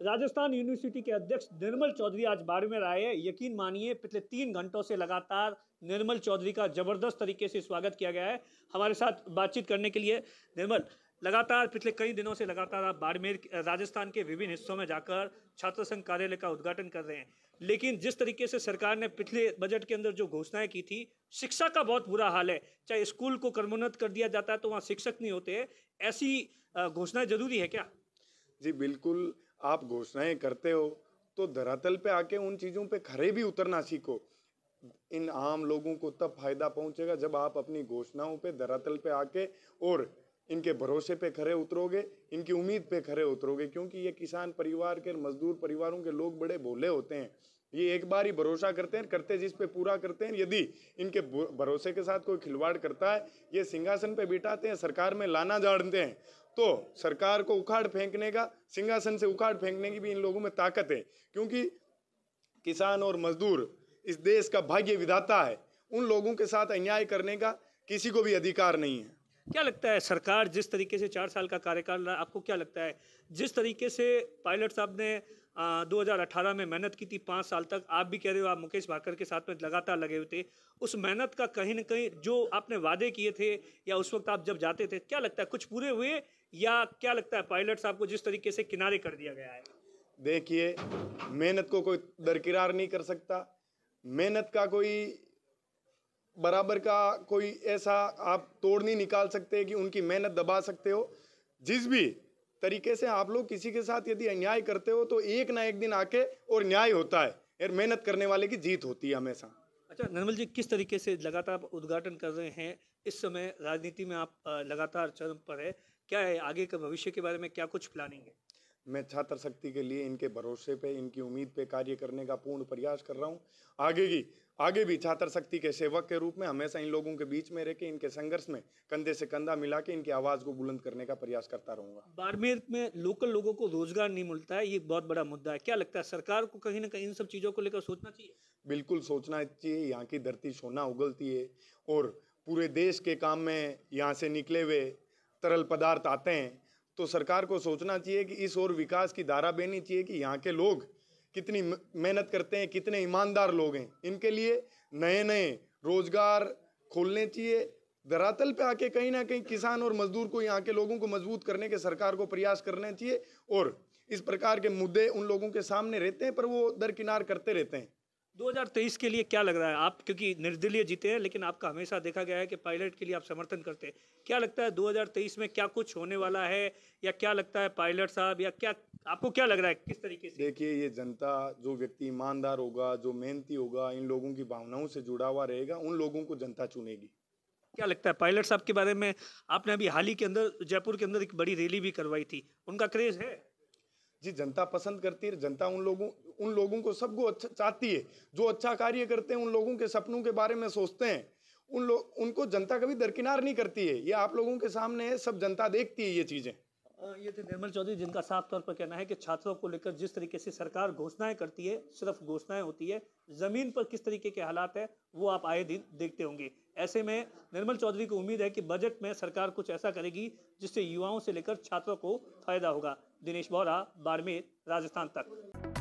Rajasthan university के अध्यक्ष निर्मल चौधरी आज बाड़मेर आए हैं। यकीन मानिए, पिछले तीन घंटों से लगातार निर्मल चौधरी का ज़बरदस्त तरीके से स्वागत किया गया है हमारे साथ बातचीत करने के लिए। निर्मल, लगातार पिछले कई दिनों से लगातार आप बाड़मेर राजस्थान के विभिन्न हिस्सों में जाकर छात्र संघ कार्यालय का उद्घाटन कर रहे हैं। लेकिन जिस तरीके से सरकार ने पिछले बजट के अंदर जो घोषणाएँ की थी, शिक्षा का बहुत बुरा हाल है। चाहे स्कूल को कर्मोन्नत कर दिया जाता है तो वहाँ शिक्षक नहीं होते ऐसी घोषणाएँ ज़रूरी है क्या? जी, बिल्कुल। आप घोषणाएँ करते हो तो धरातल पे आके उन चीज़ों पे खरे भी उतरना सीखो। इन आम लोगों को तब फ़ायदा पहुंचेगा जब आप अपनी घोषणाओं पे धरातल पे आके और इनके भरोसे पे खरे उतरोगे, इनकी उम्मीद पे खरे उतरोगे, क्योंकि ये किसान परिवार के, मजदूर परिवारों के लोग बड़े भोले होते हैं। ये एक बार ही भरोसा करते हैं, करते जिस पे पूरा करते हैं, यदि इनके भरोसे के साथ कोई खिलवाड़ करता है, ये सिंहासन पे बिठाते हैं, सरकार में लाना जानते हैं तो सरकार को उखाड़ फेंकने का, सिंहासन से उखाड़ फेंकने की भी इन लोगों में ताकत है, क्योंकि किसान और मजदूर इस देश का भाग्य विधाता है, उन लोगों के साथ अन्याय करने का किसी को भी अधिकार नहीं है। क्या लगता है सरकार जिस तरीके से चार साल का कार्यकाल रहा आपको क्या लगता है? जिस तरीके से पायलट साहब ने आ, 2018 में मेहनत की थी पाँच साल तक आप भी कह रहे हो आप मुकेश भाकर के साथ में लगातार लगे हुए थे उस मेहनत का कहीं ना कहीं जो आपने वादे किए थे या उस वक्त आप जब जाते थे क्या लगता है कुछ पूरे हुए या क्या लगता है पायलट साहब को जिस तरीके से किनारे कर दिया गया है? देखिए मेहनत को कोई दरकिरार नहीं कर सकता। मेहनत का कोई बराबर का कोई ऐसा आप तोड़ नहीं निकाल सकते कि उनकी मेहनत दबा सकते हो। जिस भी तरीके से आप लोग किसी के साथ यदि अन्याय करते हो तो एक ना एक दिन आके और न्याय होता है और मेहनत करने वाले की जीत होती है हमेशा। अच्छा निर्मल जी किस तरीके से लगातार उद्घाटन कर रहे हैं? इस समय राजनीति में आप लगातार चरम पर है। क्या है आगे के भविष्य के बारे में क्या कुछ प्लानिंग है? मैं छात्र शक्ति के लिए इनके भरोसे पे इनकी उम्मीद पे कार्य करने का पूर्ण प्रयास कर रहा हूँ। आगे की आगे भी छात्र शक्ति के सेवक के रूप में हमेशा इन लोगों के बीच में रह के इनके संघर्ष में कंधे से कंधा मिला के इनकी आवाज़ को बुलंद करने का प्रयास करता रहूँगा। बाड़मेर में लोकल लोगों को रोज़गार नहीं मिलता है ये बहुत बड़ा मुद्दा है। क्या लगता है सरकार को कहीं ना कहीं इन सब चीज़ों को लेकर सोचना चाहिए? बिल्कुल सोचना चाहिए यहाँ की धरती सोना उगलती है और पूरे देश के काम में यहाँ से निकले हुए तरल पदार्थ आते हैं तो सरकार को सोचना चाहिए कि इस और विकास की धारा बहनी चाहिए कि यहाँ के लोग कितनी मेहनत करते हैं, कितने ईमानदार लोग हैं। इनके लिए नए नए रोज़गार खोलने चाहिए। धरातल पे आके कहीं ना कहीं किसान और मजदूर को, यहाँ के लोगों को मज़बूत करने के सरकार को प्रयास करने चाहिए और इस प्रकार के मुद्दे उन लोगों के सामने रहते हैं, पर वो दरकिनार करते रहते हैं। 2023 के लिए क्या लग रहा है? आप, क्योंकि निर्दलीय जीते हैं, लेकिन आपका हमेशा देखा गया है कि पायलट के लिए आप समर्थन करते हैं। क्या लगता है 2023 में क्या कुछ होने वाला है? या क्या लगता है पायलट साहब? या क्या आपको क्या लग रहा है किस तरीके से? देखिए ये जनता जो व्यक्ति ईमानदार होगा जो मेहनती होगा इन लोगों की भावनाओं से जुड़ा हुआ रहेगा उन लोगों को जनता चुनेगी। क्या लगता है पायलट साहब के बारे में आपने अभी हाल ही के अंदर जयपुर के अंदर एक बड़ी रैली भी करवाई थी उनका क्रेज है? जी जनता पसंद करती है जनता उन लोगों उन लोगों को सबको अच्छा चाहती है जो अच्छा कार्य करते हैं उन लोगों के सपनों के बारे में सोचते हैं। उन लोग उनको जनता कभी दरकिनार नहीं करती है ये आप लोगों के सामने है सब जनता देखती है ये चीज़ें। ये थे निर्मल चौधरी जिनका साफ़ तौर पर कहना है कि छात्रों को लेकर जिस तरीके से सरकार घोषणाएँ करती है, सिर्फ़ घोषणाएँ होती है, ज़मीन पर किस तरीके के हालात है, वो आप आए दिन देखते होंगे। ऐसे में निर्मल चौधरी को उम्मीद है कि बजट में सरकार कुछ ऐसा करेगी जिससे युवाओं से लेकर छात्रों को फ़ायदा होगा। दिनेश बोरा, बाड़मेर, राजस्थान तक।